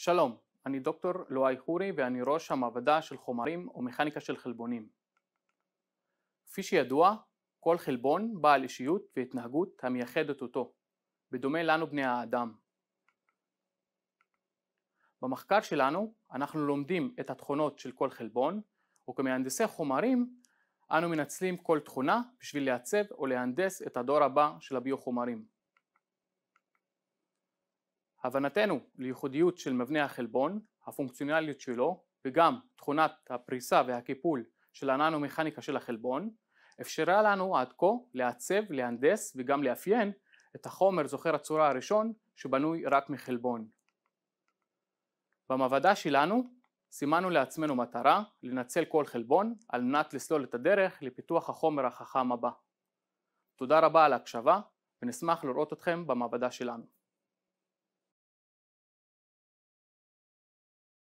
שלום, אני דוקטור לואי חורי ואני ראש המעבדה של חומרים ומכניקה של חלבונים. כפי שידוע, כל חלבון בעל אישיות והתנהגות המייחדת אותו, בדומה לנו בני האדם. במחקר שלנו אנחנו לומדים את התכונות של כל חלבון וכמהנדסי חומרים אנו מנצלים כל תכונה בשביל לעצב או להנדס את הדור הבא של הביו-חומרים. הבנתנו לייחודיות של מבנה החלבון, הפונקציונליות שלו וגם תכונת הפריסה והקיפול של הננו-מכניקה של החלבון אפשרה לנו עד כה לעצב, להנדס וגם לאפיין את החומר זוכר הצורה הראשון שבנוי רק מחלבון. במעבדה שלנו סימנו לעצמנו מטרה לנצל כל חלבון על מנת לסלול את הדרך לפיתוח החומר החכם הבא. תודה רבה על ההקשבה ונשמח לראות אתכם במעבדה שלנו.